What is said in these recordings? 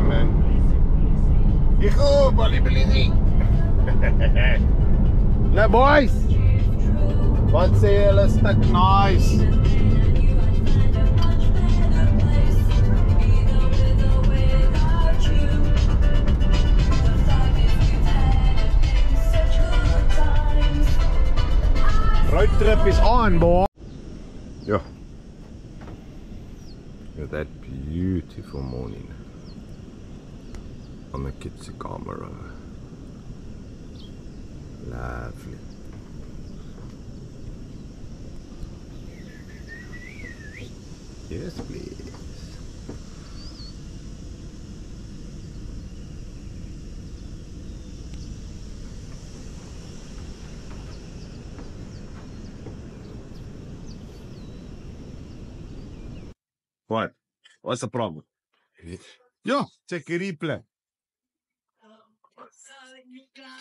Yeah, man. Hijo, Bali Belini. Nou, boys. Wat sê julle stuk nice? Road trip is on, boy. Yeah. Look at that beautiful morning on the Kitsi camera. Lovely. Yes, please. What? What's the problem? Ja, check die replay.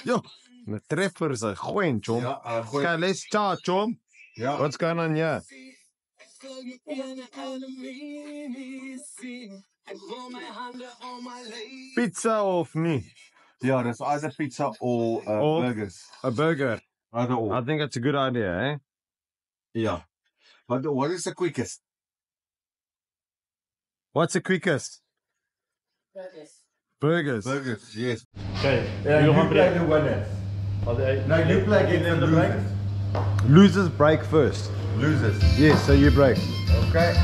Ja, the treffer is a goeie, chom. Ja, uh, goeie. Okay, let's start, chom. Ja. What's going on here? Pizza of nie? Yeah, that's either pizza or uh, Or- burgers. A burger. Either or. I think that's a good idea, eh? ja. But what is the quickest? What's the quickest? Burgers. Burgers, Burgers, yes. Okay, Yeah, you you gaan play the winner. Okay. No, you play against the losers. Losers break first. Losers. Yes, so you break. Okay.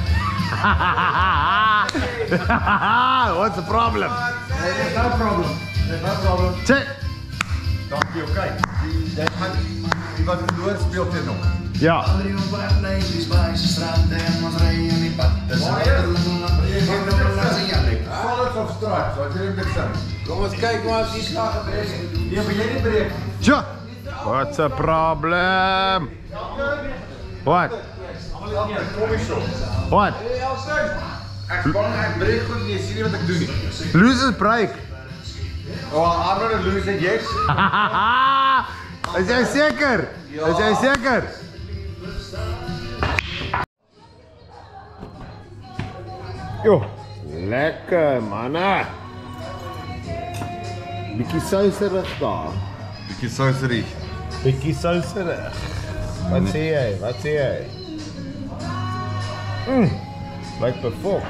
What's the problem? There's no problem. There's no problem. Check. Dankie, okay. Jy gaan jy wat verloor speel teen hom. Ja. Solid of straks, wat jy dit sê. Kom ons kyk maar as die slag gebreek het. Nee, maar jy nie breek. Ja. What's the problem? What? What? Ek bang ek breek goed nie, sien nie wat ek doen nie. Losers break. Oh, I'm not a loser yet. Is jy seker? Is jy seker? Jo, lekker manne. Bietjie souserig daar. Bietjie sousery. Bietjie souserig. Wat sê jy? Wat sê jy? Mm. Lyk perfek.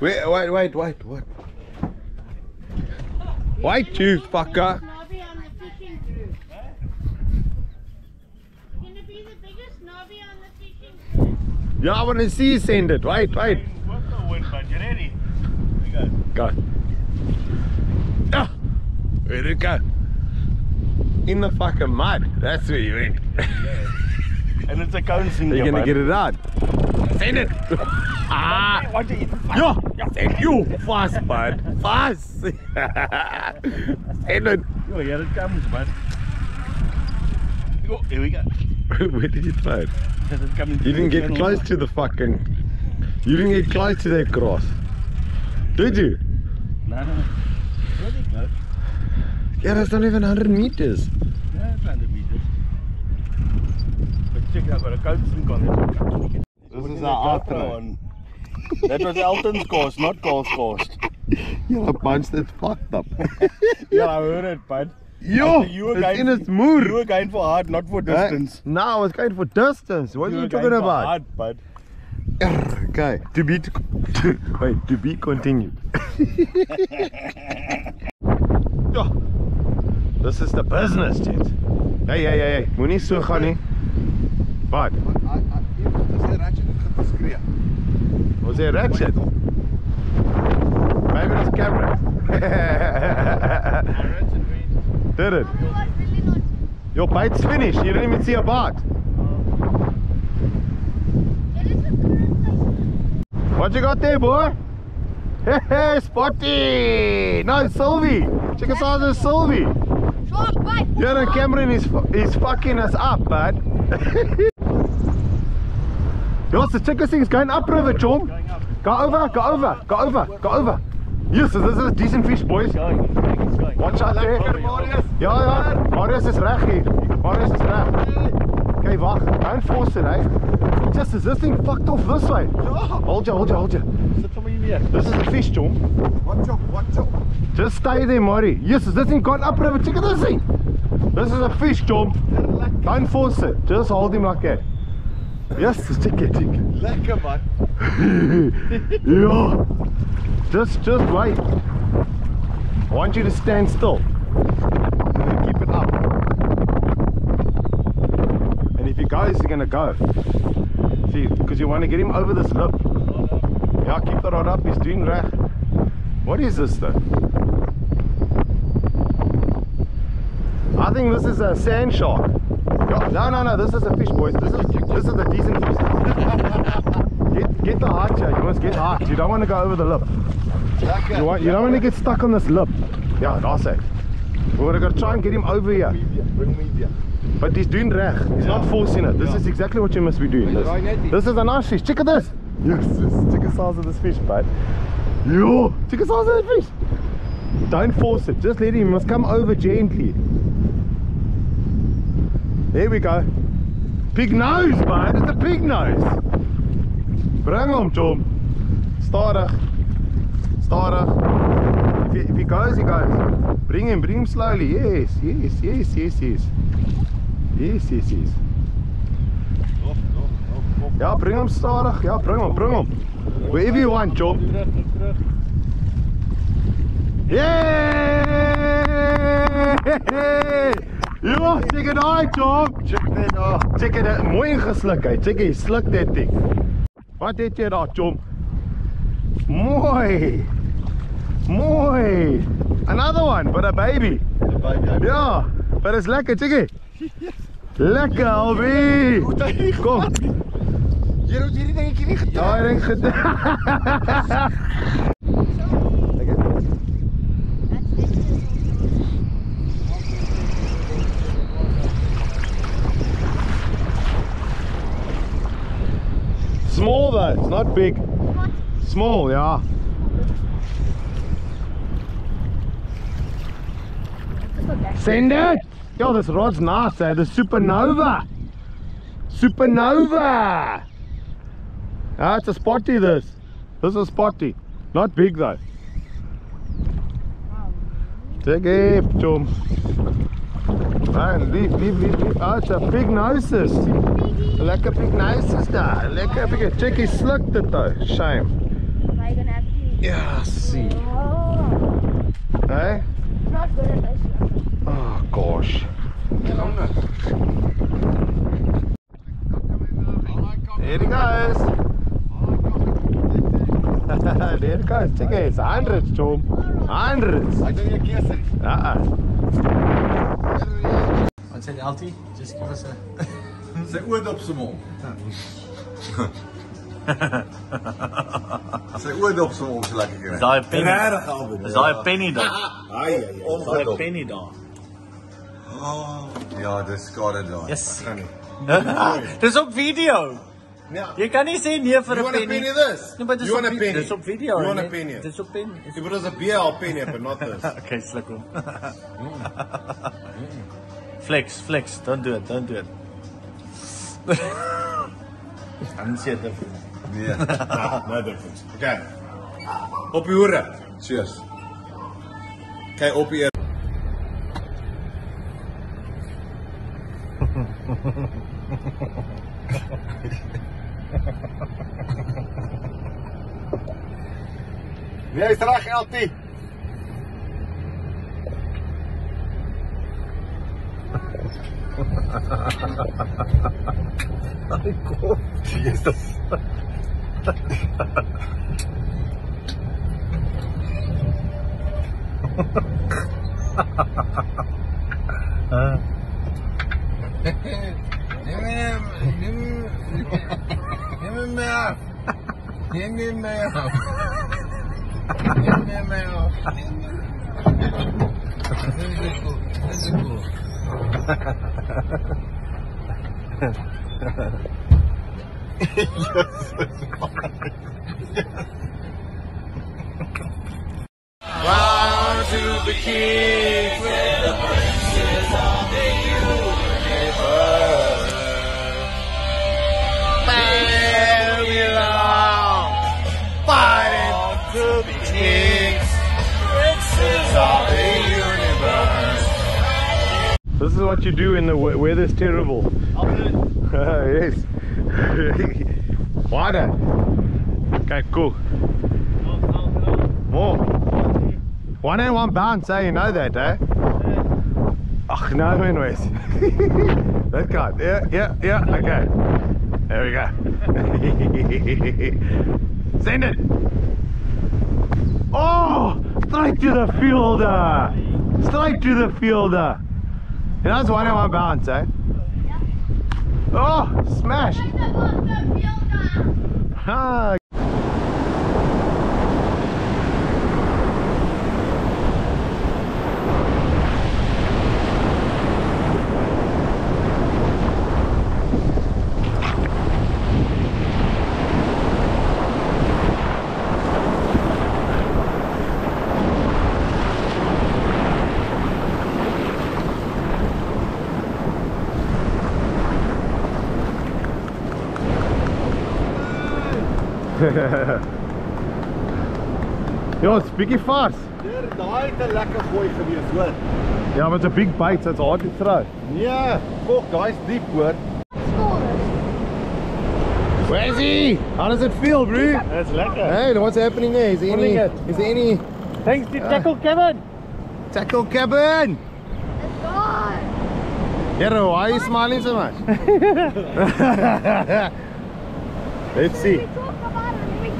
wait, wait, wait, wait, what? Wait, you fucker. Snobby on the fishing group. Gonna be the biggest snobby on the fishing group. Yeah, I want to see you send it. Wait, wait. What's the win, bud? You ready? We go. Ah, where'd it go? In the fucking mud. That's where you went. And it's a cone sinker, You're gonna get it out. Send it. ah. What do you Ja, thank you. Fast, bud. Fast. Send it. Oh, here it comes, bud. Oh, here we go. Where did you throw it? Is it coming You didn't get close to the fucking. You didn't get close to that cross. Did you? No, no. Really close. Yeah, that's not even 100 meters. Yeah, it's 100 meters. But check out, got a cone sink on it. This is The our GoPro outro. That was Elton's course, not Cole's course. Yeah, punch that fucked up. Yeah, I heard it, bud. Yo, you were it's going- in its mood. You were going for hard, not for distance. No, I was going for distance. What are you were talking going for about? Hard, bud. Okay, to be wait, to be continued. ja. This is the business, gents. Hey, hey, hey, hey. Moenie so gaan nie. Wat? Was hy ratchet? Maybe that's camera. Did it? Your bite's finished. You didn't even see a bite. What you got there, boy? Hey, hey, Spotty! No, it's Sylvie! Check us out, there's Sylvie! Yeah, the Cameron is, is fucking us up, bud. Yes, the this thing is going up, upriver, chum. Go over, go over, go over, go over. Yes, this is a decent fish, boys. Going, it's going. Watch out there. Ja, ja, Marius is reg hier. Marius is reg. Okay, wacht. Don't force it, eh? Just is this thing fucked off this way? Hold you, hold you, hold you. Sit sommer hier. This is a fish, Tom. Watch out, watch out. Just stay there, Murray. Yes, is this thing gone upriver? Check this thing. This is a fish, Tom. Don't force it. Just hold him like that. Yes, check it, check it. Lekker man. Yeah. Just, just wait. I want you to stand still. And keep it up. And if he goes, he's gonna go. See, because you want to get him over this lip. Yeah, keep the rod up. He's doing right. What is this though? I think this is a sand shark. No, no, no. This is a fish, boys. This is this is a decent fish. Get, get the heart here. You must get heart. You don't want to go over the lip. You, want, you don't want to get stuck on this lip. Yeah, that's it. We're gonna try and get him over here. Bring me here. But he's doing reg. He's not forcing it. This is exactly what you must be doing. This, this is a nice fish. Check at this. Yes. Check the size of this fish, bud. Yo, check the size of that fish. Don't force it. Just let him. He must come over gently. There we go. Pig nose, bud. It's a pig nose. Bring him, Tom. Stadig. Stadig. If he, if he goes, he goes. Bring him, bring him slowly. Yes, yes, yes, yes, yes. Yes, yes, yes. Ja, bring hom stadig. Ja, bring hom, bring hom. Wherever you want, Job. Yay! Ja, check it out, Job. Check dit af. Check it out. Mooi ingesluk hy. Check hy sluk dit ding. Wat het jy daar, Job? Mooi. Mooi. Another one, but a baby. A Baby. Ja, maar is lekker, check hy. Lekker, Albi. Kom. Jy het hierdie dingetjie nie getrek. Ja, ek gedink. Small though, it's not big. Small, yeah. Send it! Yo, this rod's nice, eh? The Supernova! Supernova! Ah, it's a spotty this. This is a spotty. Not big though. Take it, Tom. Man, leave, leave, leave, leave. Ah, it's a big noses. Lekker big noses daar. Lekker big. Check, he slukt it though. Shame. Am I gonna have to? Yeah, see. Oh, Hey? Not good at this. Oh gosh. There he goes. there it goes. Check it. It's hundreds, chum. Hundreds. Hy doen jou keuse. Uh-uh. Wat sê die Altie? Just give us a Sy oud op sy mond. Sy oud op sy mond so lekker kry. Daai penny? Regtig Alvin. Is daai penny daar? Ai ai daai penny daar? Oh, Ja, dis skade daar. Yes. Dis op video. Ja. Jy kan nie sê nee vir 'n penny. penny of this? Nee, maar dis op penny? Dis op video. You want a penny? Dis op penny. If it was a beer, penny, but not this. Okay, sluk hom. flex, flex. Don't do it. Don't do it. Dan sê dit. Nee, no difference. Okay. Op die hoere. Cheers. Kyk op hier. Nee, is reg, Eltie. to the King. Celebrations of the universe. There we. Fighting to be kings. Princes of the universe. This is what you do in the weather's terrible. I'll do it. yes. Water. Okay, cool. More. One and one bounce, eh? You know that, eh? Ach, no, Wes. that guy. Yeah, yeah, yeah. Okay. There we go. Send it. Oh, straight to the fielder. Straight to the fielder. And that's one and one bounce, eh? Oh, smash. Ah. Ja, it's biggie fast. Daai het 'n lekker gooi gewees, hoor. Ja, but it's a big bite, so it's hard to throw. Nee, kok, daai's diep, hoor. Where's he? How does it feel, bro? That's lekker. Hey, what's happening there? Is there any, is there any Thanks to ah. Tackle Kevin. tackle cabin? Yeah, why are you smiling so much? Let's see.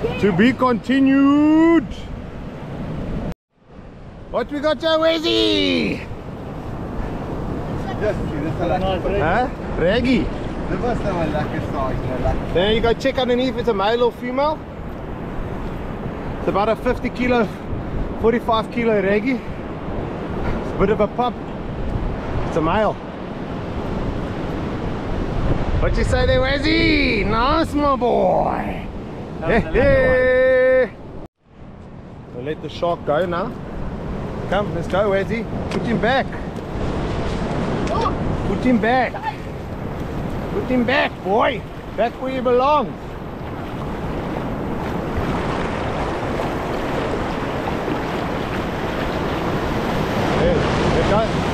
To be continued. What we got there, Where's Dis, dis 'n lekker. Huh? Raggie. Dit was nou 'n lekker saai, nou lekker. Then you go check underneath it's a male or female. It's about a 50 kilo, 45 kilo raggie. It's a bit of a pup. It's a male. What you say there, Wezzy? Nice, my boy. Hey, hey. We'll let the shark go now. Come, let's go, Wezzy. Put him back. Put him back. Put him back, boy. Back where he belongs.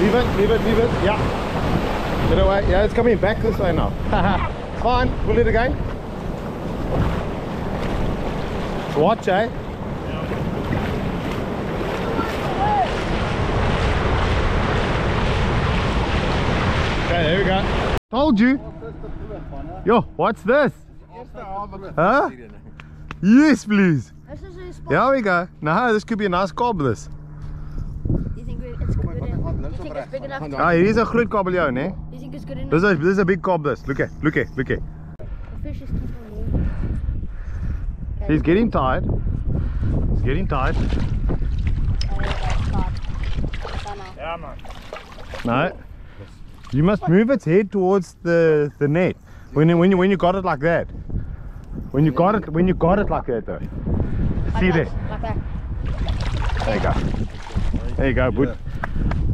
Leave it, leave it, leave it. Yeah. Get away. Yeah, it's coming back this way now. fine. Pull it again. Watch, eh? Okay, there we go. Told you. Yo, what's this? Huh? Yes, please. This is a spot. Here we go. Now, this could be a nice kob, this. You think it's good enough? You think it's big enough? Ah, hier is een groot kabeljou, né? You think it's good enough? This is, this is a big kob, this. Look at, look at, look at. The fish is keep on moving. Okay, He's getting tired. He's getting tired. start. Start now. Ja, man. No. You must move its head towards the, the net. When you, when you when you got it like that. When you got it when you got it like that though. See there. that, Like that. There you go. There you go, bud.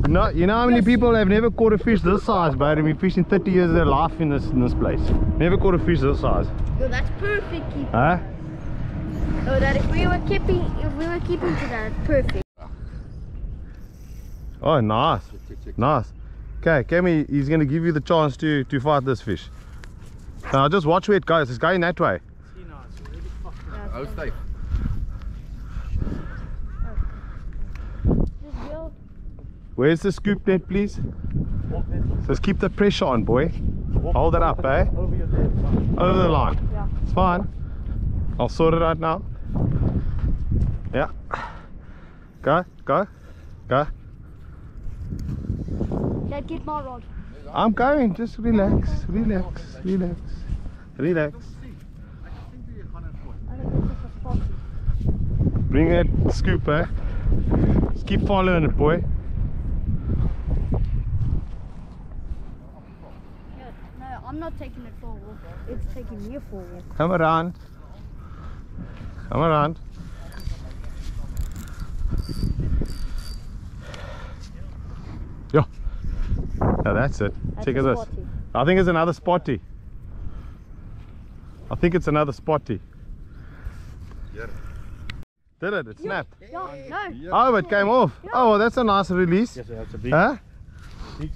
No, you know how many people have never caught a fish this size, bro? They've been fishing 30 years of their life in this in this place. Never caught a fish this size. Yo, that's perfect. Huh? No, that if we were keeping, if we were keeping to that, perfect. Oh, nice. Nice. Okay, Kemi, he's going to give you the chance to, to fight this fish. Now just watch where it goes. It's going that way. Hou styf. Just Bill, Where's the scoop net, please? Just keep the pressure on, boy. Hold it up, eh? Over your the line. It's fine. I'll sort it out now. Yeah. Go, go, go. Dad, get my rod. I'm going. Just relax, relax, relax, relax. I think this is a spot. Bring that scoop, eh? Just keep following it, boy. I'm not taking it for a walk. It's taking me for a walk. Come around. Come around. Yo. Yeah, that's it. That's Check this. spotty. I think it's another spotty. I think it's another spotty. Did it? It snapped. Yeah, no. Oh, it came off. Oh, well, that's a nice release. Yes, that's a big, Huh? big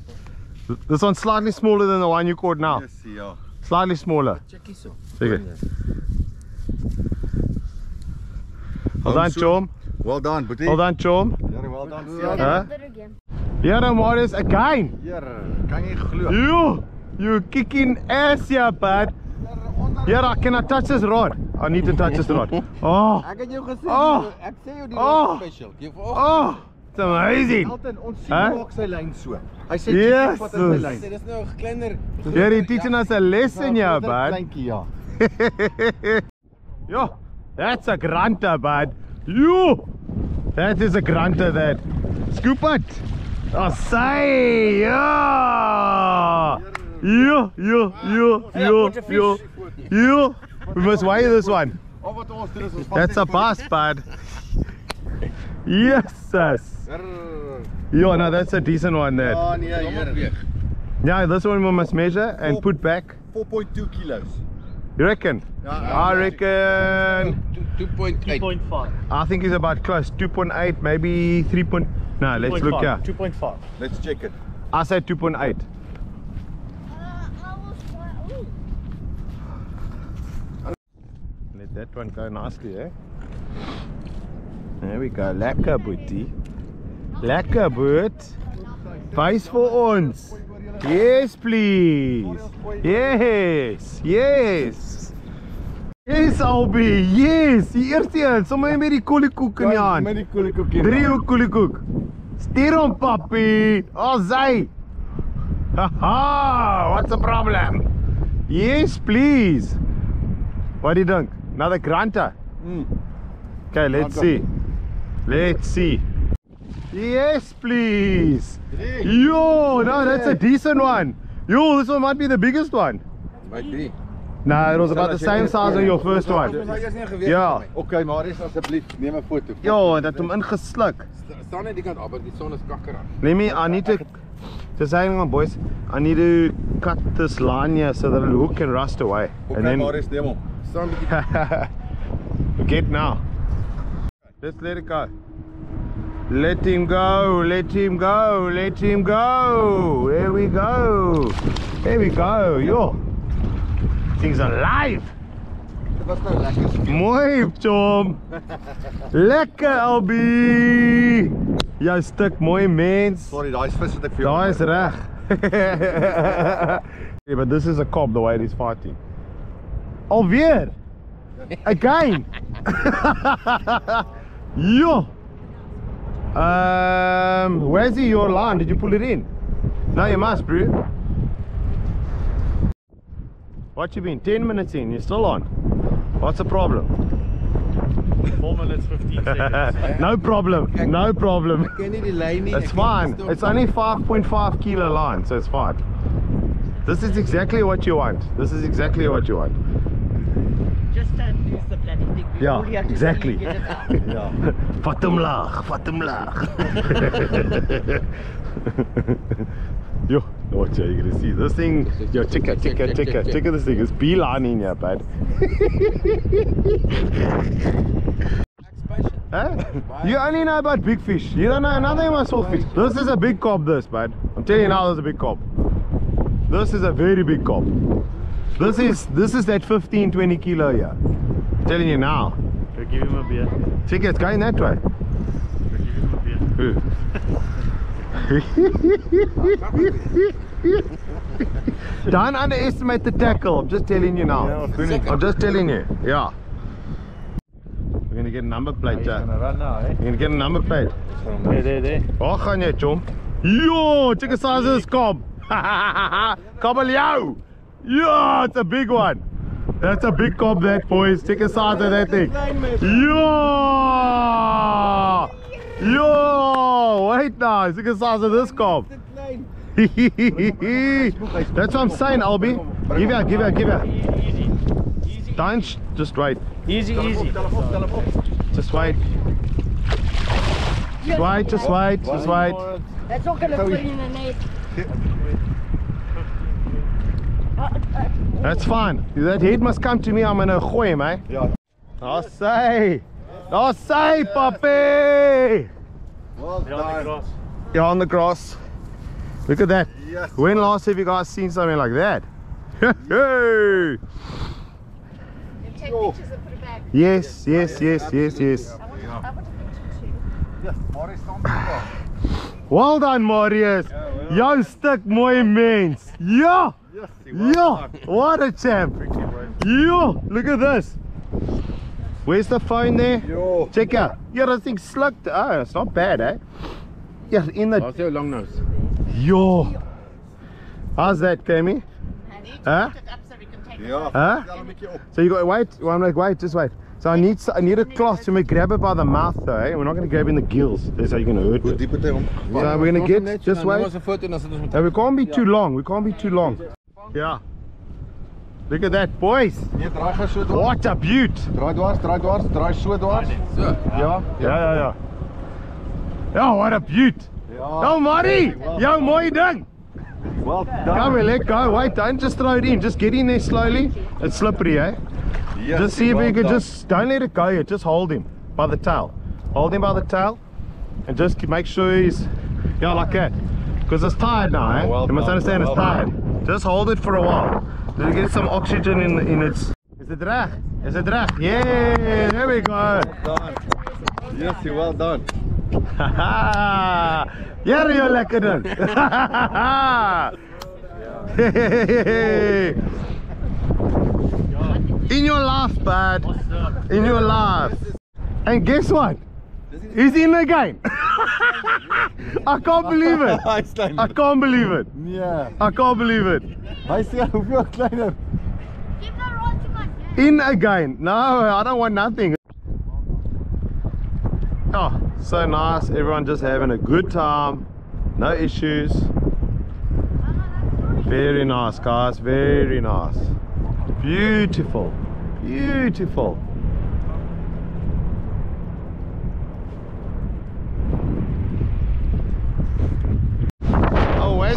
This one's slightly smaller than the one you caught now. Yes, ja. Slightly smaller. Zeker. Well done, Chom. Well done, Boetie. Well done, Chom. Ja, well done. Huh? There again. Here, Marius, again. Ja, kan jy glo? You, you kicking ass, yeah, bud. Yeah, can I touch this rod? I need to touch this rod. Oh, Ek het jou gesê, Oh. ek sê jou die Oh. special. Jy vanoggend oh. oh, it's amazing. Elton, ons sien Hè? maak sy lyn so. Hy sê Yes, wat is sy lyn? dis nou 'n kleiner You're teaching us a lesson, yeah, bud. Kleintjie, ja. Yo, that's a grunter, bud. You, that is a grunter, that. Scoop it. Oh, say, yeah. You, you, you, you, you, you. We must weigh this one. Al wat ons doen is ons vat That's a net bass, bud. Yes, sis. Grrr. Yo, no, that's a decent one, that. Ja, nee, hier. Yeah, this one we must measure and put back. 4.2 kilos. You reckon? I reckon. 2.8. 2.5. I think he's about close. 2.8, maybe 3. Point, no, let's look here. 2.5. Let's check it. I said 2.8. Uh, I was, ooh. Let that one go nicely, eh? There we go. Lekker boetie. Lekker boet. Wys vir ons. Yes, please. Yes. Yes. Yes, Albie. Yes. Die eerste een. Sommer met die kooliekoek in die hand. Met die kooliekoekie. Drie hoek kooliekoek. Stuur hom, papi. Oh, sy. Haha, what's the problem? Yes, please. What do you think? Another grunter? Mm. Okay, let's see. Let's see. Yes, please. Yo, no, that's a decent one. Yo, this one might be the biggest one. Might be. Nah, it was about the same size as your first one. nou eers nie geweet. Ja. Okay, Marius asseblief, neem 'n foto. Yo, dat hom ingesluk. Staan net die kant af, want die son is kakker aan. Let me, I need to, just hang on boys, I need to cut this line here so that the hook can rust away. Okay, and then, Marius, neem hom. Staan bietjie Get now. Just let it go. Let him go, let him go, let him go. There we go. There we go. Yo. Things alive. Dit was nou lekker. Mooi, Tom. Lekker, Albie. Jou stuk mooi mens. Sorry, daai is vis wat ek vir jou. Daai is reg. yeah, but this is a cob the way it is fighting. Alweer. Again. Yo. Um, where's your line? Did you pull it in? No, you must, bro. What you been? 10 minutes in, you're still on. What's the problem? 4 minutes 15 seconds. no problem. No problem. Ken nie die lyn nie. It's fine. It's only 5.5 kilo line, so it's fine. This is exactly what you want. This is exactly what you want. Just and use the bloody thing. We Yeah, only have to exactly. Get it out. Ja. Vat hom laag, vat hom laag. Yo, watch out, you're gonna see this thing. Yo, check it, check it, check it, check it. This thing is beelining here, bud. Huh? You only know about big fish. You don't know nothing about small fish. This is a big kob, this, bud. I'm telling you now, this is a big kob. This is a very big kob. This is this is that 15, 20 kilo here. I'm telling you now. Go give him a beer. Go it's going that way. give him a beer. Who? Don't underestimate the tackle. I'm just telling you now. I'm just telling you. Yeah. We're gonna get a number plate, Jack. run now, eh? We're gonna get a number plate. There, there, there. Waar gaan jy, chom? Yo, check the size of this kob. Kabeljou. Yo, it's a big one. That's a big kob, that boys. Check the size of that thing. Yo, yo. Wait now, look at the size of this kob. That's what I'm saying, Albie. Give her, give her, give her. Easy, easy. Don't just wait. Easy, easy. Just wait. Just wait, just wait, just wait. That's not gonna put in the net. Uh, uh, That's fine. That head must come to me. I'm gonna gooi him, eh? Ja. Daar sy. Daar sy, papi. Well Down the done. grass. Ja, on the grass. Look at that. Yes. When last have you guys seen something like that? Hey! Take pictures and put it back. yes, yes, yes, yes, yes. I want, I want a picture too. Ja, maar Well done, Marius. Jou stuk mooi mens. Ja! Ja! What a champ. Yo, Look at this. Where's the phone there? Yo. Check out. Yeah, that thing's slugged. Oh, it's not bad, eh? Yeah, in the... Daar's jou long nose. Yo! How's that, Kami? Huh? Put it up so we can take it. Ja, Huh? tel 'n bietjie op. So you got to wait. Well, I'm like wait, just wait. So I need I need a cloth to make grab it by the mouth though. Eh? We're not going to grab in the gills. That's how you're going to hurt Hoe it. diep het hy hom? So we're going to get just wait. Ons 'n foto en dan sit ons met And we can't be too long. We can't be too long. Yeah. Look at that, boys. Nee, draai gou so dwars. What a beaut. Draai dwars, draai dwars, draai so dwars. so. Ja. Yeah, yeah, yeah. Yeah, what a beaut. Ja. Oh, Marty. Yo, mooi ding. Well Come here, let go. Wait, don't just throw it in. Just get in there slowly. It's slippery, eh? Yes, Just see if well you can done. just don't let it go yet. Just hold him by the tail. Hold him by the tail, and just make sure he's yeah like that. Because it's tired now, eh? Oh, well you must done, understand it's well tired. Just hold it for a while. Then get some oxygen in in its. Is it reg? Is it reg? Yeah, there we go. Done. Yes, you well done. Ja, jy lekker ding. In your life, bud. In your life. And guess what? He's in again. I can't believe it. Hy. I can't believe it. Yeah. I can't believe it. Hy sê hoeveel kleiner? Give the rod to my dad. In again. No, I don't want nothing. Oh, so nice. Everyone just having a good time. No issues. Very nice, guys. Very nice. Beautiful. Beautiful.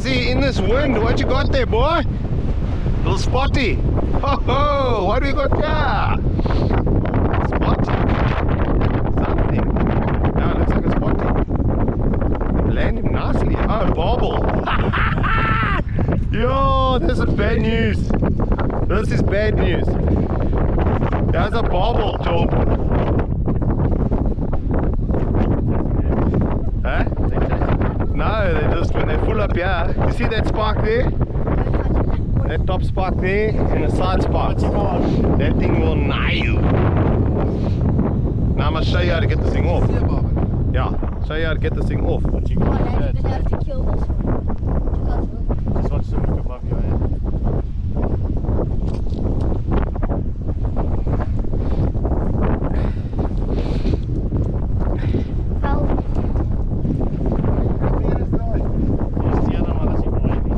Oh, in this wind? What you got there, boy? Little spotty. Ho ho! What do we got there? Spotty. Something. No, looks like a spotty. Landing nicely. Oh, bobble. Yo, this is bad news. This is bad news. That's a bobble, Job. Huh? No, they just when they full up here. You see that spark there? That top spark there and the side sparks. That thing will nail. Now I'm gonna show you how to get this thing off. Yeah, show you how to get this thing off. Oh, Dad, you're gonna have to kill this one. Just watch them look above your head. Val, Hier is die ander, maar dat is nie mooi nie.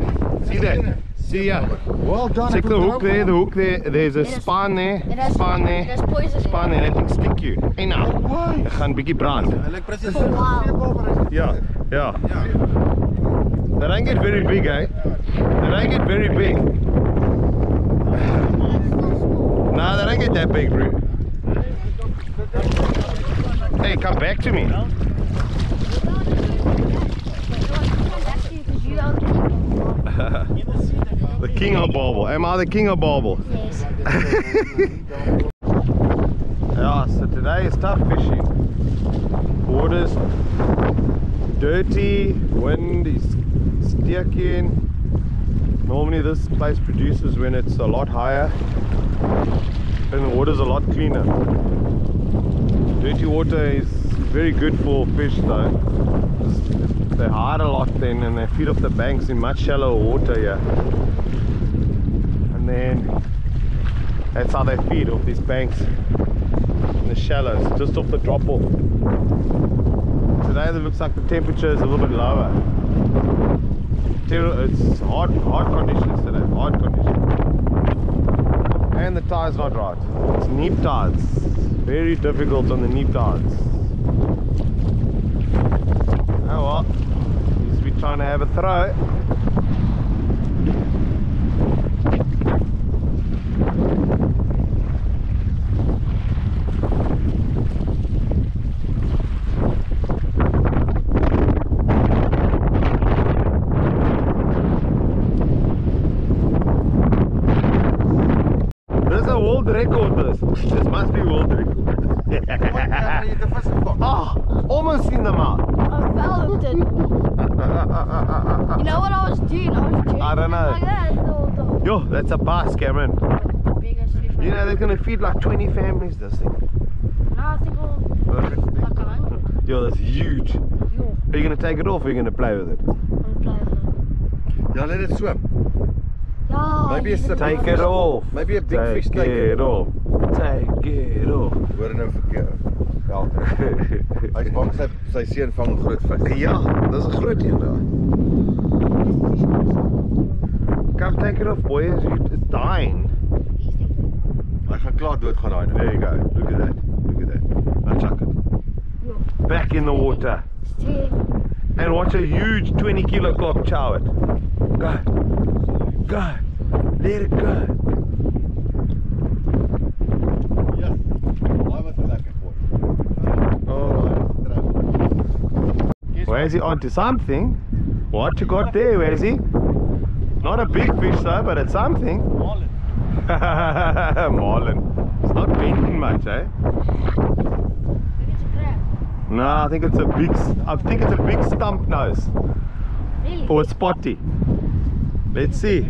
See that? See ya. Well done. Check the hook there, the hook there. There's a It is- span there, it has, span there, has poison in span it. there. That thing stick you. Hey nou, ek gaan bietjie brand. Hy lyk presies For a while. Yeah, yeah. They don't get very big, eh? They don't get very big. No, they don't get that big, bro. Hey, come back to me. That's you because you are the king. Of Bobble. Am I the king of Bobble? Yes. Yeah, so today is tough fishing. Water's dirty, wind is sticking. Normally this place produces when it's a lot higher and the water's a lot cleaner. Dirty water is very good for fish though. They hide a lot then and they feed off the banks in much shallower water here. And that's how they feed off these banks in the shallows, just off the drop off. Today it looks like the temperature is a little bit lower. It's hard, hard conditions today, hard conditions. And the tide's not right. It's neap tides. Very difficult on the neap tides. Oh well, he's be trying to have a throw. this. This must be world record. Ja, jy het 'n vis gevang. oh, almost in the mouth. I felt it. You know what I was doing? I was doing I don't know. like that. The, the Yo, that's a bass, Cameron. biggest fish. You know they're gonna feed like 20 families this thing. No, I think we'll like. Yo, that's huge. Yo, Are you gonna take it off or are you gonna play with it? I'm gonna play with it. Ja, let it swim. Yeah, Maybe it's the- can- Take it off. Maybe a big Take fish take it off. Take it off. Hoor nou verkeerd. Ja. Hy's bang sy sy seun vang groot vis. ja, dis 'n groot een daar. Come take it off, boys. It's dying. Gaan klaar doodgaan daai nou. There you go. Look at that. Look at that. Now chuck it. Back in the water. And watch a huge 20 kilo cock chow it. Go. Go. Let it go. Where's he onto something? What you got there, where's he? Not a big fish though, but it's something. Marlin. Marlin. It's not bending much, eh? maybe it's a crab. No, I think it's a big. I think it's a big stump nose Really? or a spotty. Let's see.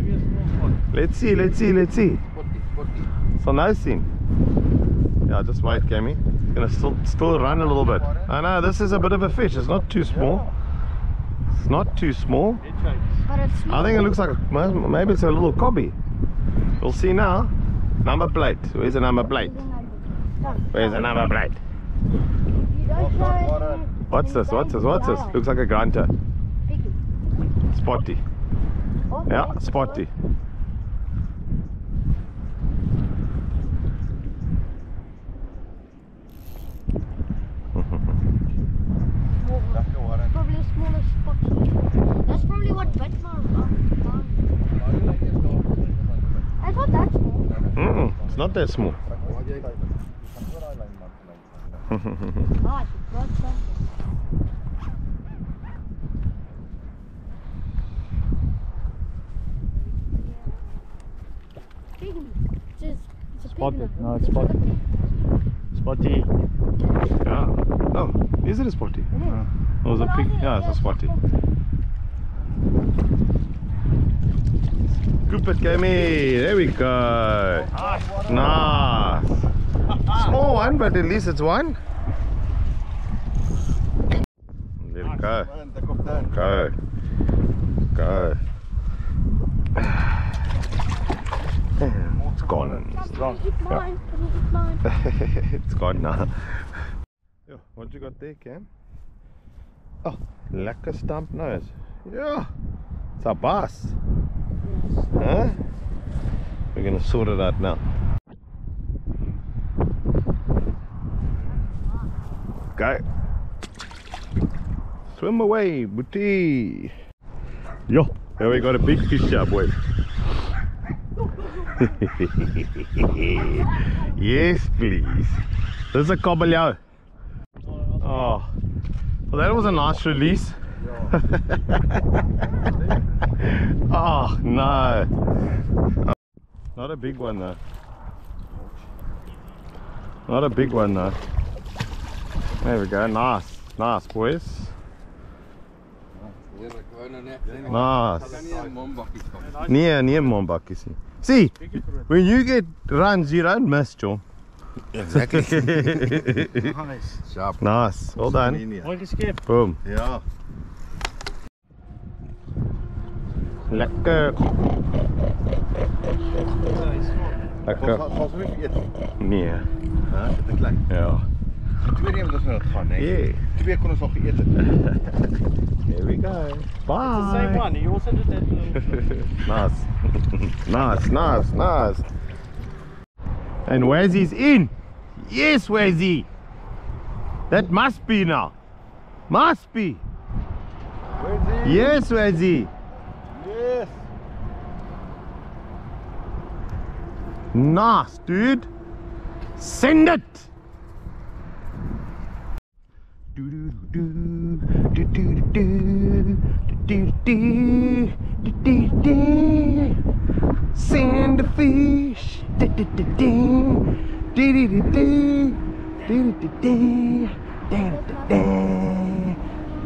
Let's see. Let's see. Let's see. Spotty, spotty. So no scene. Yeah, just wait, Cammy. It's gonna still still run a little bit. I know this is a bit of a fish. It's not too small. It's not too small. But it's I think it looks like a, maybe it's a little cobby. We'll see now. Number plate. Where's the number plate? Where's the number plate? You don't know. What's this? What's this? What's this? Looks like a grunter. Spotty. Yeah, spotty. Probably a smaller spot. That's probably what Batman. I thought that's small. Mm-mm, it's not that small. Oh, I forgot something. Pygmy. It's, a- it's a Spotted. No, it's spotted. Spotty. Yeah. Oh, is it a spotty? Ah. Oh, it's a pig. Yeah, it's a spotty. It, Cammy. There we go. Nice. Small one, but at least it's one. There we go. Go. Go. It's gone. Put it mine. Put it mine. it's gone now. Yo, what you got there, Cam? Oh, lekker stump nose. Yeah, it's a bass. Huh? We're gonna sort it out now. Go. Swim away, booty. Yo, here we got a big fish here, boys. yes, please. This is a kabeljou. Oh, well, that was a nice release. oh, no. Not a big one, though. Not a big one, though. There we go. Nice. Nice, boys. Nice. Nee mombakkies nie. See, when you get runs, you don't miss, John. Exactly. Nice. Sharp. Nice. Well done. Boom. geskep. Let go. Lekker. Valt Nee. Ja, zit er. Ja. Twee nemen dat we dat gaan, nee. Twee Here we go. Bye. It's the same one. You also did that. nice. nice, nice, nice. And Wazy's in. Yes, Wazy. That must be now. Must be. Wazy. Yes, he? Nice, dude. Send it. Send a fish.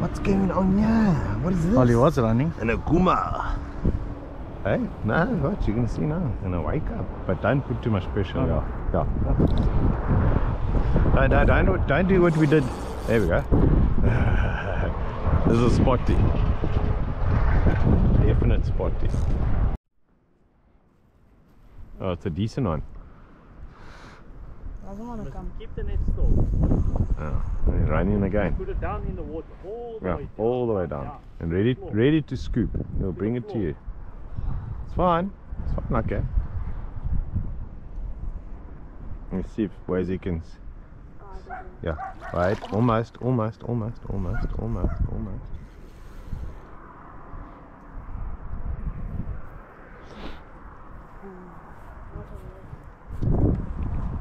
What's going on here? What is this? Ollie, what's running? An Akuma. Hey, no, what you're gonna see now. Gonna wake up, but don't put too much pressure. Oh. Yeah, yeah. No, no, don't, don't do what we did. There we go. this is a spotty. Definite spotty. Oh, it's a decent one. Doesn't want to come. Keep the net still. Oh, it's raining again. Put it down in the water. All the Yeah, way down. all the way down. And ready ready to scoop. He'll bring it to you. It's fine. It's fine, okay. Let's see if Wazzy can. Yeah, right. Almost, almost, almost, almost, almost, almost.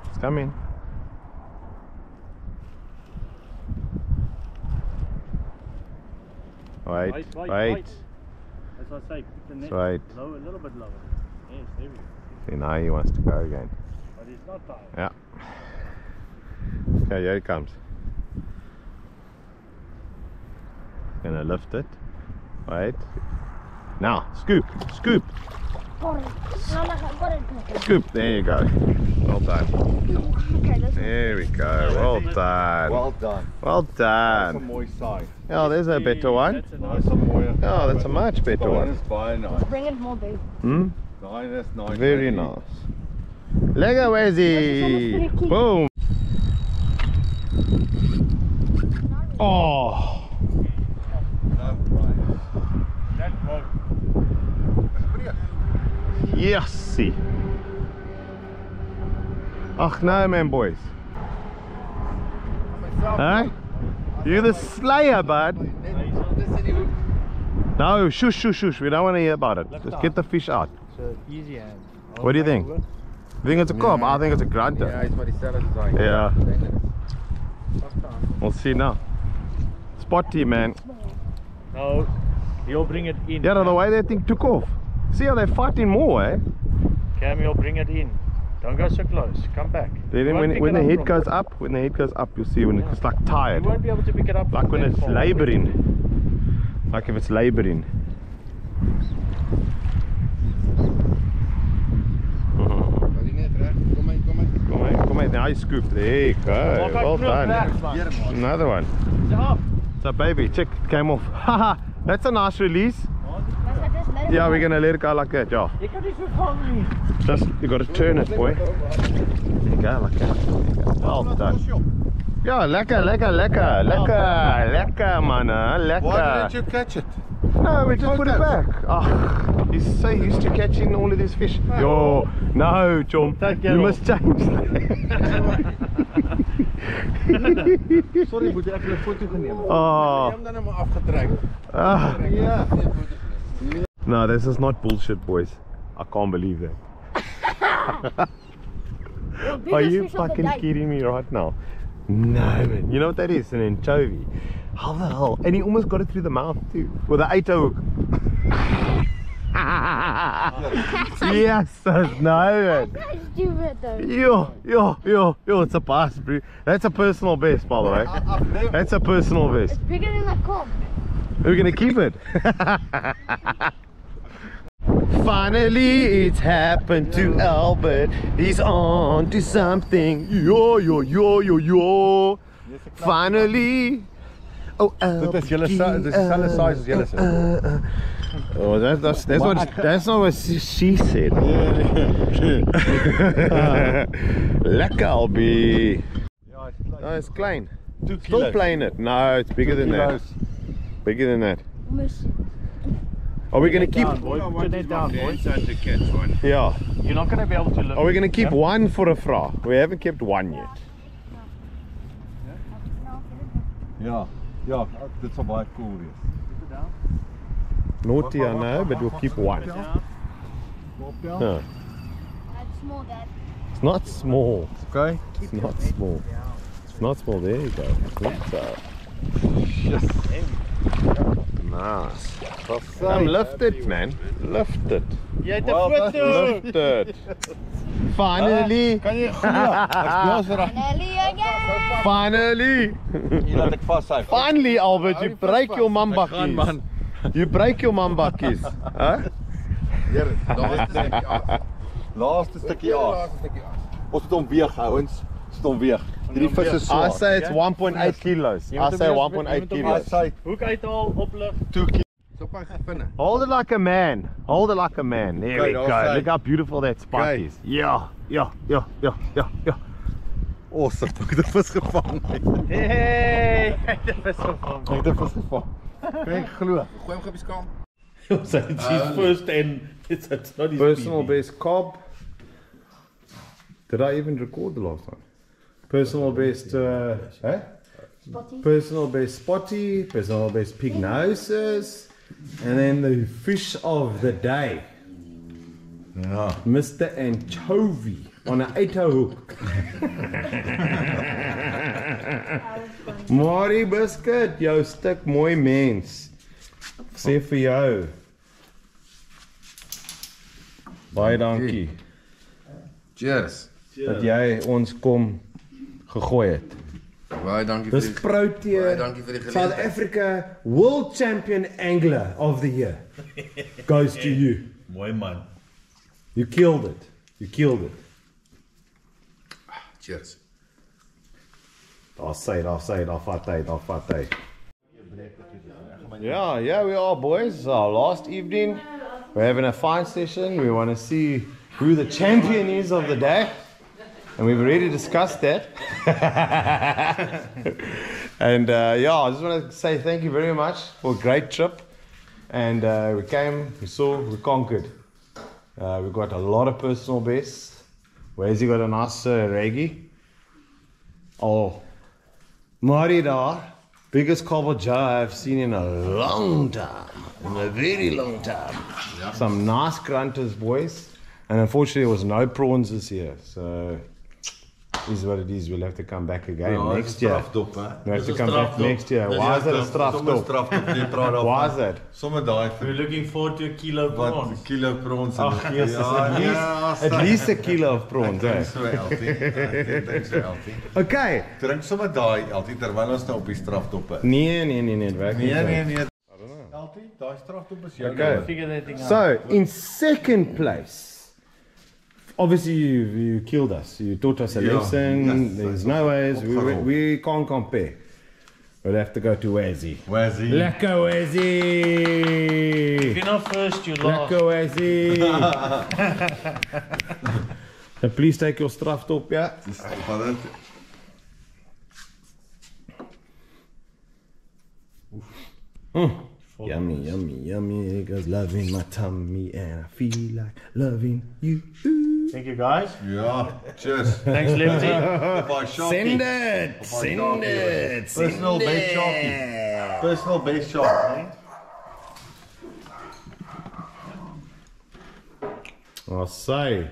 It's coming. Wait, Wait, wait, wait. I say, put the net Right. low, a little bit lower. Yes, there we go. See, now he wants to go again. But it's not tired. Yeah. Okay, here he comes. Gonna lift it. Right. Now, scoop, scoop, Got it. No, no, I got it. got it. scoop. There you go. Well done. There we go. Well done. Well done. Well done. Oh, there's a better one. That's a Nice nice and mooi. Oh, that's a much better one. is baie nice. Bring it more big. Hmm? Nine nice. Very nice. Lego Wazzy. Boom. Oh. No, right. That was Yes. see. Ach no man boys. Huh? You the slayer bud. No, shush shush shush. We don't want to hear about it. Just get the fish out. easy hand. What do you think? You think it's a kob? I think it's a grunter. Ja, hy's maar dieselfde design. Yeah. Dink dit is- We'll see now. Spotty man. No, he'll bring it in. Yeah, the way that thing took off. See how they're fighting more, eh? Cam, he'll bring it in. Don't go so close. Come back. Then You when, when the head goes up, when the head goes up, you'll see when it's like tired. You won't be able to pick it up. Like when it's laboring. Like if it's laboring. You scoop. There you go. Well done. Another one. Ja. So baby, check, it came off. Haha, that's a nice release. Yeah, we're gonna let it go like that, yeah. Nie so vang nie. Just, you gotta turn it, boy. There you go, like that. You go. Well done. Yeah, lekker, lekker, lekker, lekker, lekker, man, Why lekker. didn't you catch it? No, we just put it back. Oh, he's so used to catching all of these fish. Yo, no, Take you it must change. Sorry, moet jy ek 'n foto geneem. oh, Jy hom dan nou maar afgetrek. ah. Ja. No, this is not bullshit, boys. I can't believe that. Are you fish of the fucking kidding me right now? No, man. You know what that is? An anchovy. How the hell? And he almost got it through the mouth too. With an eight hook. yes, sis, no, man. That's stupid though. Yo, yo, yo, yo, it's a pass, bro. That's a personal best, by the way. That's a personal best. It's bigger than that kob. We're gonna keep it. Finally, it's happened to Albert. He's on to something. Yo, yo, yo, yo, yo. Finally. Oh, Albert. Dit is julle si- dis dieselfde size as julle se. Oh, that, that's that's what that's not what she, she said. Lekker Albie. No, it's klein. Two Still kilos. playing it. No, it's bigger than that. Bigger than that. Miss. Are we gonna keep? Down, boy. Put your down, boy. To catch one. Yeah. You're not going to be able to lift Are we gonna keep yeah? one for a fra? We haven't kept one yet. Yeah, Ja, dit sal baie cool wees. Naughty, I know, but we'll keep one. Down. Huh. That's small, It's not small. Okay. It's not small. It's not small. There you go. Good job. Nice. Come lift it, man. Lift it. Jy het 'n foto. Lift it. Finally. Kan jy glo? Ek vir Nelly again. Finally. Hier laat ek vashou. Finally, Albert, you break your Gaan mambakkies. man. You break your mambakkies. Huh? Hier, laaste stukkie af. Laaste stukkie af. Ons moet hom weeg, ouens. Ons moet hom weeg. Hierdie vis is I say it's 1.8 kilos. I say 1.8 kilos. I kilos. say Hoek uithaal, oplig. 2 kilos. Hold it like a man. Hold it like a man. There we go. Say. Look how beautiful that spike Okay. is. Yeah, yeah, yeah, yeah, yeah, yeah. Awesome. Ek het 'n vis gevang. Hey, hy het 'n vis gevang. Ek het 'n vis gevang. Kan jy glo? So it's his first and it's, it's not his Personal PB. best kob. Did I even record the last one? Personal best, uh, eh? Personal best spotty, personal best pig noses, and then the fish of the day. Ja. Mr. Anchovy on an 8 hook. Mari Biscuit, jou stuk mooi mens. Sê vir jou. Baie dankie Cheers. dat jy ons kom gegooi het. Baie dankie Dis vir die Protea Baie dankie vir die South. Africa World Champion Angler of the Year goes to you. Mooi man. You killed it. You killed it. Cheers. Daar sê, daar sê, daar vat hy, daar vat hy. Yeah, yeah, we are boys. Our last evening, we're having a fine session. We want to see who the champion is of the day, and we've already discussed that. and uh, yeah, I just want to say thank you very much for a great trip. And uh, we came, we saw, we conquered. Uh, we got a lot of personal bests. Where's he got a nice uh, raggie? Oh, Marty daar, biggest kabeljou I've seen in a long time, in a very long time. Some nice grunters, boys. And unfortunately, there was no prawns this year, so is what it is. We'll have to come back again next year. Strafdop, hè. We have Dis to come back next year. Dis Why ja, is that a Sommige strafdop? strafdop, jy praat daarvan. Why is that? Sommige daai We're looking forward to a kilo wat prawns. kilo prawns Ag, Jesus, at least, at least a kilo of prawns, Dink eh? so. Ek dink so Eltie. Okay. Drink sommer daai Eltie terwyl ons nou op die strafdop is. Nee, nee, nee, nee, werk Nee nie so. nee nee. Eltie, daai strafdop is jou. Okay. Figure that thing out. So, in second place, obviously you, you killed us. You taught us a Yeah, lesson. yes, There's no ways. We, we, we can't compare. We'll have to go to Wazzy. Where's he? Lekker If Wazzy! you're not first, you last. Lekker Wazzy! so please take your strafdop, yeah? Dis van dit. Yummy, yummy, yummy. Cause loving my tummy and I feel like loving you. Thank you guys. Ja, cheers. Thanks Lefty. Baie sharkie. Send it! Send sharkie, it! Personal send best sharkie. Personal best shot, né? I'll say.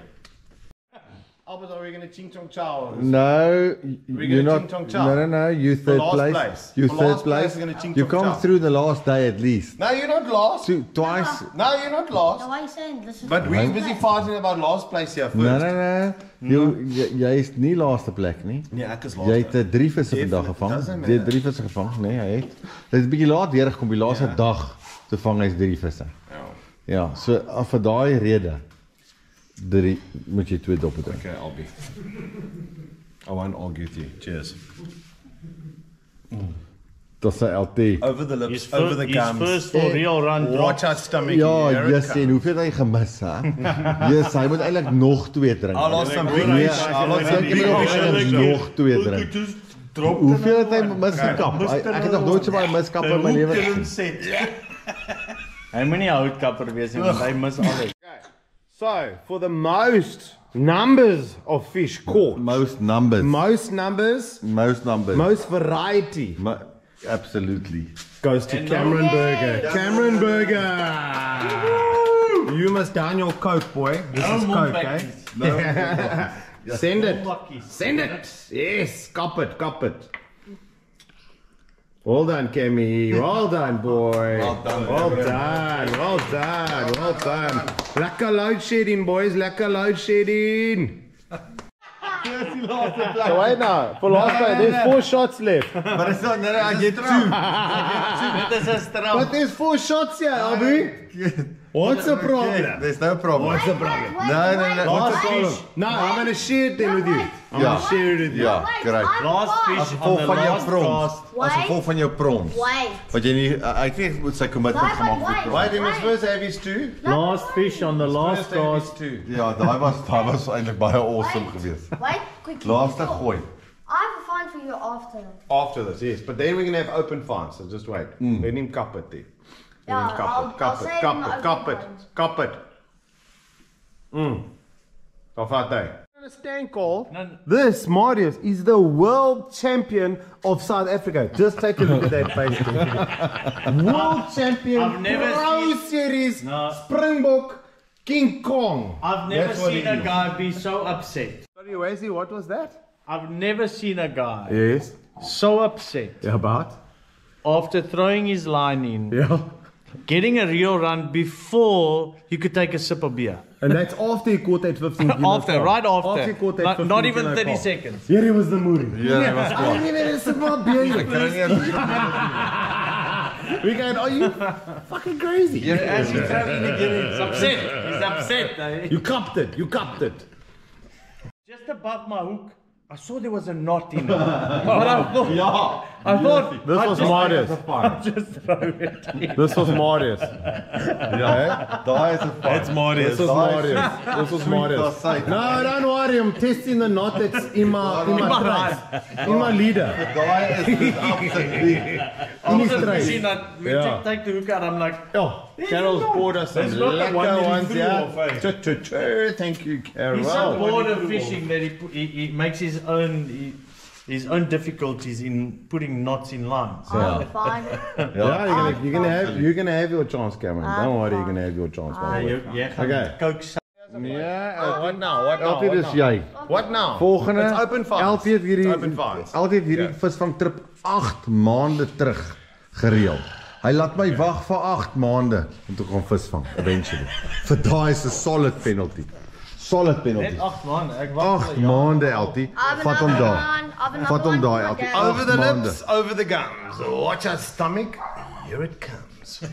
Albert, are we going to ching chong chow? No, We're you're not. ching chong chow. No, no, no. You third last place. place. You third last place, place. we're gonna ching you chong come chow. through the last day at least. No, you're not last. Two, twice. No, you're not last. No, why are you saying this is But we're busy fighting about last place here first. Nee, nee, nee. Jy jy- jy is nie laaste plek nie. Nee, ek is Jy het eh, drie visse vandag Definitely, gevang. doesn't Jy het matter. drie visse gevang. Nee, hy het. Dit is 'n bietjie laat deurgekom die laaste dag te vang hy's drie visse. Ja. Ja, so af vir daai rede drie moet jy twee doppe drink. Okay, I'll be. I won't argue with you. Cheers. Dit is 'n LT. Over the He's, lips, fir- over the he's gums. first for real run drop. Watch our stomach. Ja, here it yes, en hoeveel het hy gemis hè? Yes, hy moet eintlik nog twee drink. I lost some big fish. Ek some dink big fish. nog twee drink. Hoeveel het hy misgekap? Hy- Ek het nog nooit so baie miskap in my lewe gesien. Hy moenie houtkapper wees nie, want hy mis alles. So, for the most numbers of fish caught, Most numbers. most numbers, Most numbers. most variety Ma- absolutely. goes to Cameron Burger. Cameron Burger! You must down your coke, boy. This is coke, eh? Send it. Send it. Yes, cop it, cop it. Well done, Kemi. Well done, boy. Well done, Well bro. done. Well done. Well done. Lekker load shedding, boys. Lekker load shedding. So wait now. For last night, there's four shots left. Maar dis nou nou ek het two. Dit is 'n straf. But there's four shots here, Abu. What's the problem? There's no problem. What's the problem? No, no, no. What's the problem? No, I'm gonna share it then with you. I'm Ja. gonna share it with you. Ja, korrek. Last As fish gevolg van jou prons. As Wait. gevolg van jou prons. Wait. Wat jy nie ek weet moet sy commitment Wait, gemaak wait, het. Wait, he must first have his two. Last fish on the last cast. two. Ja, daai was daai was eintlik baie awesome geweest. Wait, quickly. Laaste before. gooi. I have a find for you after. After this, yes. But then we're gonna have open fans, so just wait. Let him cup it there. Let Yeah, him cup I'll- it, cup I'll it, say it cup it, cup it, cup it. Mm. Of wat hy? Understand, Cole? This Marius is the world champion of South Africa. Just take a look at that face. world champion, I've never Pro seen- Series, No. Springbok, King Kong. I've never That's what seen a is. guy be so upset. Sorry, Wesley, what was that? I've never seen a guy Yes. so upset About? after throwing his line in, Yeah. Getting a real run before you could take a sip of beer. And that's after he caught that 15 kilo After, carp. right after. After he caught that Not- 15 not even kilo 30 carp. seconds. Here he was the moody. Ja, hy was kwaad. We going, are you fucking crazy? Yeah, As he threw in again, he's upset. He's upset. eh? You cupped it. You cupped it. Just above my hook, I saw there was a knot in it. but I thought, I thought This I was just, Marius. I just throw it in. This was Marius. Ja, daai is 'n fun. That's Marius. This was Marius. This was Marius. No, don't worry. I'm testing the knot that's in my in my trace. In my leader. Daai is absolutely I In was his just trace. that we Yeah. take- take the hook out. I'm like, Oh, Carol's poured us some That's not the one that lekker he ones, threw yeah. eh? Thank you, Carol. he's so bored of fishing that he, pu- he, he makes his own he, his own difficulties in putting knots in lines. I'm fine. Yeah, you're gonna, you're gonna have you're gonna have your chance, Cameron. Don't worry, you're gonna have your chance. Ja, man. jy- jy gaan Okay. Coke sa- Yeah. What now? What altyd is jy. What now? Volgende It's open fans. Altyd het hierdie. Altyd het hierdie visvangtrip 8 maande terug gereël. Hy laat my wag vir 8 maande om te gaan visvang eventually. Vir daai is 'n solid penalty. Solid penalty. Net 8 man, ek wag 8 maande. I've Vat hom daar. Vat hom. Dad. Acht Over the maande. lips, over the gums. Watch our stomach. Here it comes.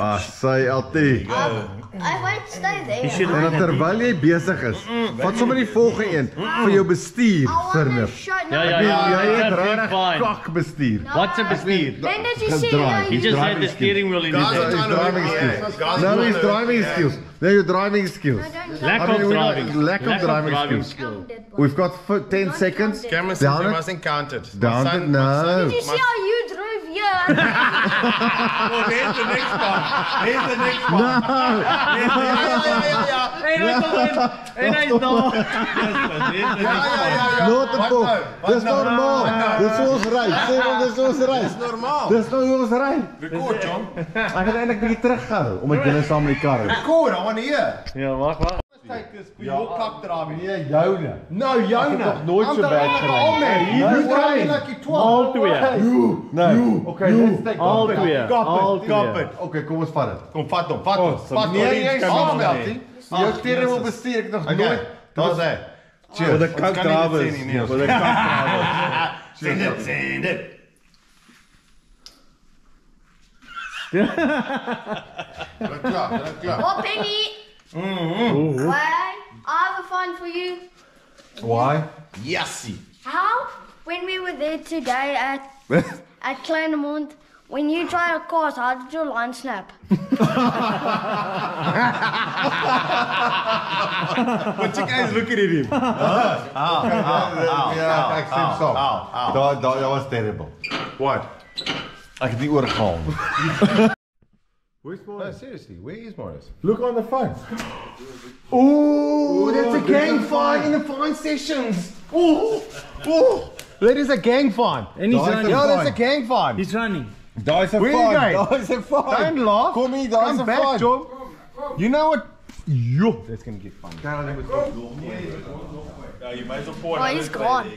Ah, sy Eltie. I won't stay there. En dan terwyl jy besig is, vat sommer die volgende een vir jou bestuur, want to Vernuf. Ja, No, ja, Jy ja. jy het regtig kak bestuur. What's a bestuur? Then did you see? Gedraai. uh, He you- just Driving had the steering wheel in his Guys, hand. His driving skills. No, his driving skills. No, your driving skills. No, Lack I of mean, we got driving. lack of driving skills. count. We've got f- 10 seconds. count it. Cameron Down says you it. mustn't count it. Down it. son- No. Did you see how you drove here? Oh, there's the next one. There's the next one. No. Ja, ja, ja, ja. Hey, wait a minute. Hey, nice dog. Yes, man. There's the Ja, next ja, one. ja, ja. Not the Wat book. nou? Wat Dis nou? normaal. Wat nou? Dis hoe ons ry. Sê hom dis hoe ons ry. Dis normaal. Dis nou hoe ons ry. Record, John. Ek het eintlik bietjie teruggehou omdat jy saam met die kar is. Record, I want to hear. Ja, wag, wag. Take this for your cup driving. Nee, joune. No, Jona. nog nooit so bad gery. gery. No, You no. driving like you 12. Al twee. Nee. Okay, let's take Al Kap twee. het. Al Kap twee. het. Okay, kom ons vat dit. Kom, vat hom, vat hom. Vat hom. Nee, jy is Kom, afbel. Beltie. Jou steering wil bestuur ek nog Okay, nooit. daar's hy. Cheers. Ons kan nie dit sê nie, nee. For the cup drivers. Send it, send it. Hulle klap, hulle klap. Penny. Mm-hmm. Why? I have a fun for you. Why? Yassie. How? When we were there today at at Kleinmond, when you tried a course, how did your line snap? But you guys looking at him. Ja, ek stem saam. Daai daai dat was terrible. What? Ek het nie oorgehaal. Where's Morris? No, seriously, where is Morris? Look on the phone. Oh, that's a gang fight in the fine sessions. Oh, oh. That is a gang fight. And he's Daai is running. Yeah, that's a gang fight. He's running. Daai's 'n Where you fine. going? Daai's 'n fine. Don't laugh. Kom hier, daai's Come 'n back, fine. John. You know what? Yo, that's gonna get fun. You might as well pour Oh, he's gone.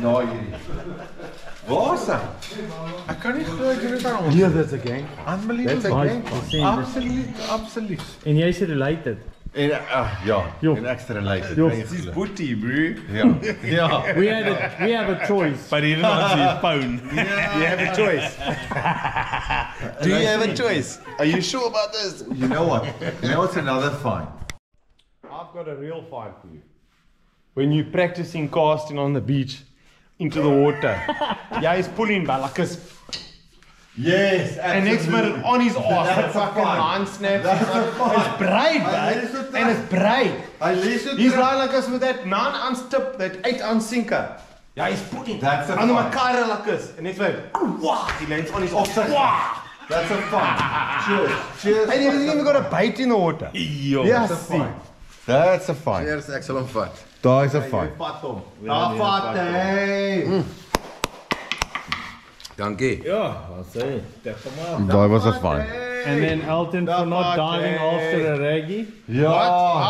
Na hierdie. Waar is hy? Ek kan nie glo jy het aan ons. Yeah, that's a gang. Unbelievable. That's a gang. Absoluut, absoluut. En jy's related. En uh, ja, Jo. en ekstra related. Jo. He's booty, bro. Ja. Ja. We had a we have a choice. But he didn't answer his phone. You have a choice. Do you have a choice? Are you sure about this? You know what? You know what's another fine? I've got a real fine for you. When you're practicing casting on the beach into the water, yeah, he's pulling back like a. Yes, And next minute on his ass, That's the a fucking fine. line snaps. That's It's a fine. It's braid, Hy bud. lees eh? so And it's braid. Hy lees so He's terug. lying like us with that 9 ounce tip, that 8 ounce sinker. Yeah, he's putting That's a under my fine. car like this. And next minute, wow, he lands on his ass. Wow. That's a fun. Cheers. Cheers. And he hasn't even got a bite in the water. Yo. Yeah, That's a see. Fine. That's a fine. Cheers, ek sal hom vat. Daai's 'n fine. Vat hom. Daar vat hy. Dankie. Yeah, I'll say. Step him up. Daai was 'n fine. And then Elton for not diving after a raggie. Ja.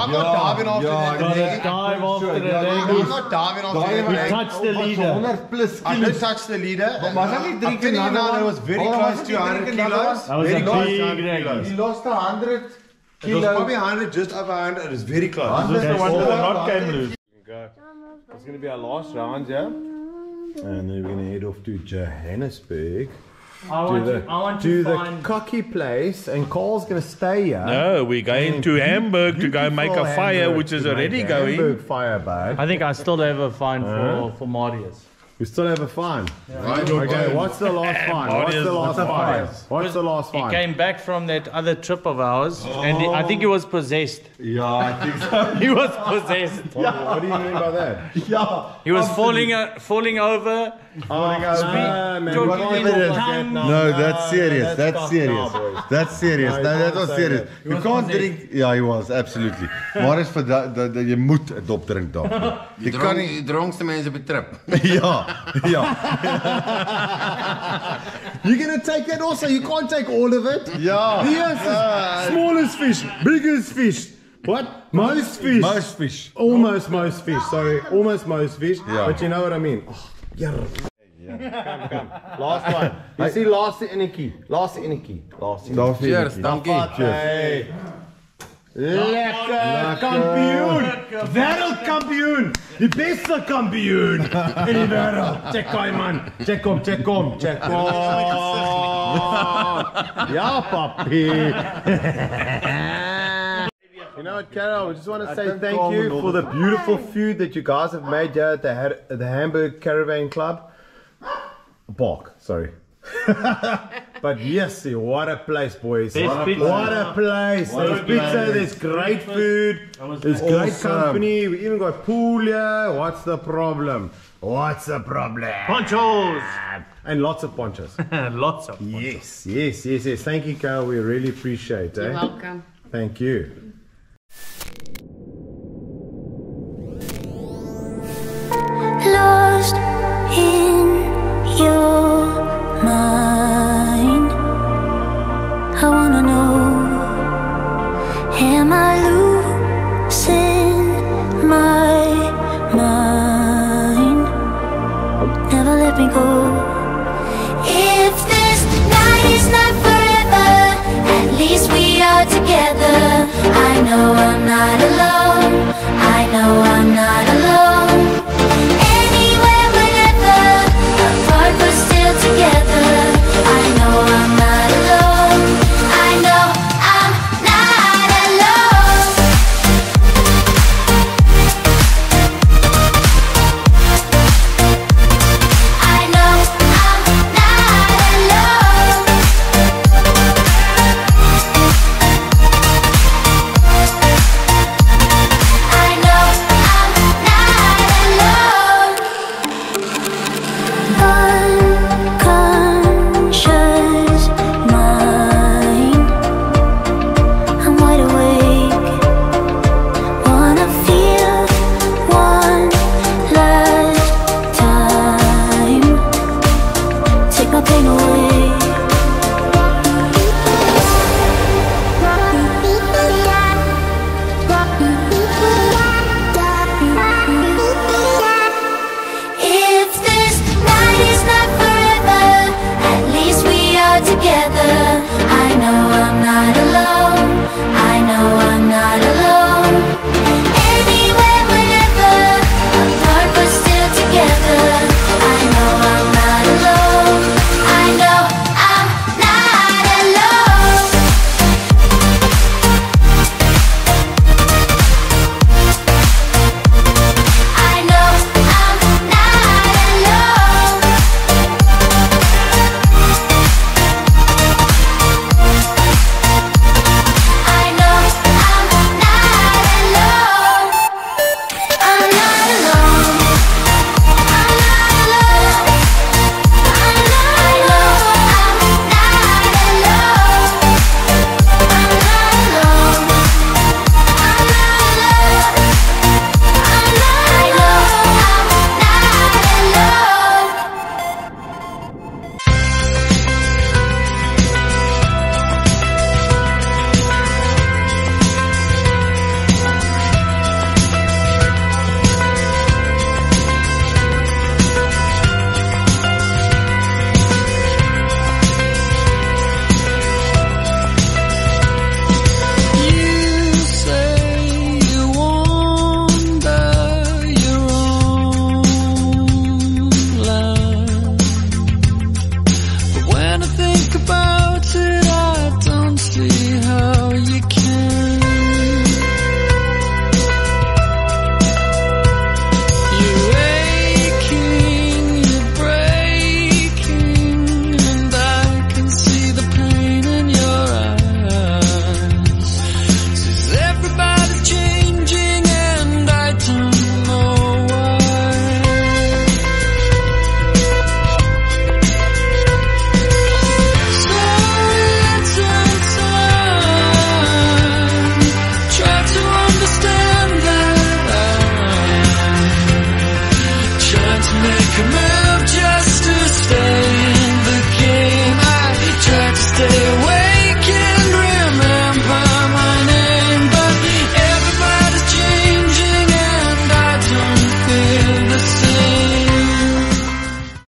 I'm not diving after that. Got to dive after a I'm not diving off Daai the We was touched the oh, leader. 100 plus I kilos. did touch the leader. was that niet drie I'm keer telling you another now, one? it was very Oh, close to it 100 drie keer another kilos. That was Very a close to big 100 He lost 100 It was kilo. probably 100, just over 100. It was very close. This is the one that the knot came loose. It's going to be our last round, yeah? And then we're going to head off to Johannesburg. I want to, I want to to the find cocky place, and Carl's going to stay here. No, we're going to Hamburg to go make a fire, Hamburg which is already going. Hamburg fire, bud. I think I still have a fine for for Marius. We still have a fine. Right, Okay, what's the last fine? What's the last fine? What's the last He came back from that other trip of ours, and he, I think he was possessed. Yeah, I think so. He was possessed. What, what do you mean by that? Ja. He was falling uh, falling over. Oh Falling over. Speak- man, talking we can't in do the that tongue. No, that's serious. that's That's serious. now. That's serious. No, No, you that can't was serious. that. You was can't possessed. drink. Yeah, he was absolutely. Maar is vir dat dat jy moet 'n dop drink daar. Jy Die kan dronk, nie die dronkste mense op die trip. Ja. Ja. You're gonna take that also. You can't take all of it. Yeah. Yes. Smallest fish, biggest fish. What? Most fish. Most fish. Almost most fish. Sorry, almost most fish. Yeah. But you know what I mean. Oh, yeah. Come, come. Last one. You see, last enetjie. Last enetjie. Last enetjie. Daar Cheers, dankie. Hey. Lekker kampioen! Wereldkampioen! Die beste kampioen in die wêreld. Check hom man. Check hom, check hom, check hom. Ja, papi. You know what, Carol? We just want to say thank you for the the beautiful food that you guys have made here at the, Har- at the Hamburg Caravan Club. Park, sorry. but yes, see, what a place, boys. Best What a, pizza. what a place. There's pizza, there's great food, there's great company. We even got pool here. What's the problem? What's the problem? Ponchos. Ah, and lots of ponchos. Lots of. yes, yes, yes, yes. Thank you, Carl. We really appreciate it. You're welcome. Thank you. lost not alone. I know I'm not alone.